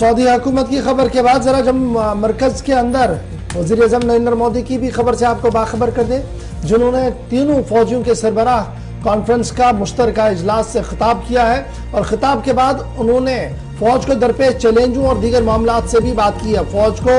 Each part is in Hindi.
सऊदी हुकूमत की खबर के बाद जरा जब मरकज के अंदर वज़ीर अजम नरेंद्र मोदी की भी खबर से आपको बाखबर कर दे, जिन्होंने तीनों फौजियों के सरबराह कॉन्फ्रेंस का मुश्तर इजलास से खिताब किया है और खिताब के बाद उन्होंने फौज को दरपेश चैलेंजों और दीगर मामला से भी बात की है। फौज को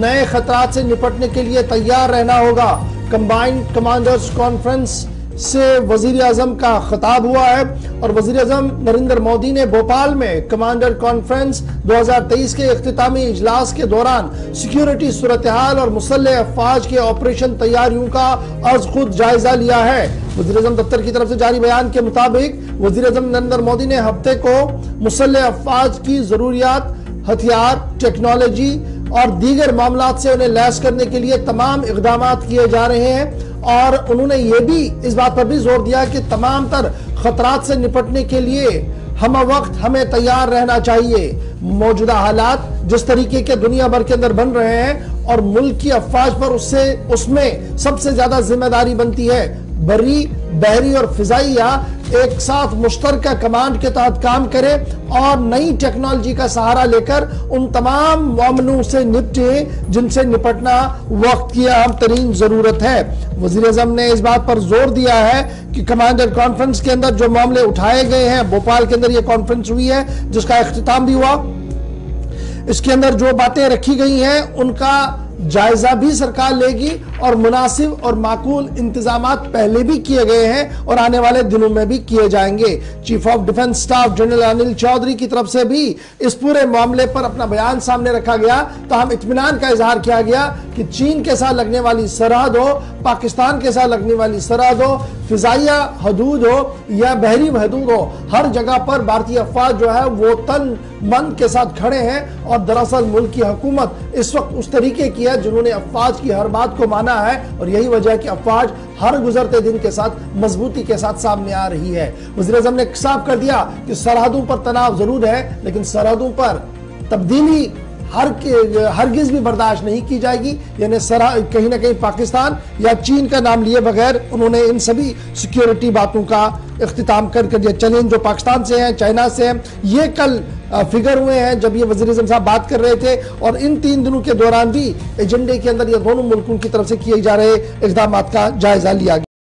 नए खतरा से निपटने के लिए तैयार रहना होगा। कंबाइंड कमांडर्स कॉन्फ्रेंस से वज़ीर अजम का खिताब हुआ है और वज़ीर अजम नरेंद्र मोदी ने भोपाल में कमांडर कॉन्फ्रेंस 2023 के अख्तामी इजलास के दौरान सिक्योरिटी सूरत हाल और मुसल अफवाज के ऑपरेशन तैयारियों का अज खुद जायजा लिया है। वज़ीर अजम दफ्तर की तरफ़ से जारी बयान के मुताबिक वज़ीर अजम नरेंद्र मोदी ने हफ़्ते को मुसल अफवाज की जरूरियात, हथियार, टेक्नोलॉजी और दीगर मामला से उन्हें लैस करने के लिए तमाम इकदाम किए जा रहे हैं और उन्होंने ये भी इस बात पर भी ज़ोर दिया कि तमाम तर खतरात से निपटने के लिए हम वक्त, हमें तैयार रहना चाहिए। मौजूदा हालात जिस तरीके के दुनिया भर के अंदर बन रहे हैं और मुल्क की अफवाज पर उससे, उसमें सबसे ज़्यादा ज़िम्मेदारी बनती है बरी, बहरी और फिजाइया एक साथ मुश्तर कमांड के तहत काम करे और नई टेक्नोलॉजी का सहारा लेकर उन तमाम मामलों से निपटे जिनसे निपटना वक्त की अहम तरीन ज़रूरत है। वज़ीर अजम ने इस बात पर ज़ोर दिया है कि कमांडर कॉन्फ्रेंस के अंदर जो मामले उठाए गए हैं, भोपाल के अंदर यह कॉन्फ्रेंस हुई है, जिसका अख्ताम भी हुआ। इसके अंदर जो बातें रखी गई हैं, उनका जायजा भी सरकार लेगी और मुनासिब और माकूल इंतज़ाम पहले भी किए गए हैं और आने वाले दिनों में भी किए जाएँगे। Chief of defence staff general Anil Chaudhary की तरफ़ से भी इस पूरे मामले पर अपना बयान सामने रखा गया। तो हम इतमान का इजहार किया गया कि चीन के साथ लगने वाली सरहद हो, पाकिस्तान के साथ लगने वाली सरहद हो, फिजाइया हदूद हो या बहरी हदूद हो, हर जगह पर भारतीय अफवाज जो है वो तन मन के साथ खड़े हैं और दरअसल मुल्क की हुकूमत इस वक्त उस तरीके की है जिन्होंने अफवाज की हर बात को माना है और यही वजह है कि अफवाज हर गुजरते दिन के साथ मजबूती के साथ सामने आ रही है। वजी अजम ने साफ़ कर दिया कि सरहदों पर तनाव ज़रूर है, लेकिन सरहदों पर तब्दीली हर हरगिज भी बर्दाश्त नहीं की जाएगी। यानी सरा, कहीं ना कहीं पाकिस्तान या चीन का नाम लिए बगैर उन्होंने इन सभी सिक्योरिटी बातों का अख्ताम कर कर दिया। चैलेंज जो पाकिस्तान से हैं, चाइना से हैं, ये कल फिगर हुए हैं जब ये वजी अजम साहब बात कर रहे थे और इन तीन दिनों के दौरान भी एजेंडे के अंदर ये दोनों मुल्कों की तरफ़ से किए जा रहे इकदाम का जायजा लिया गया।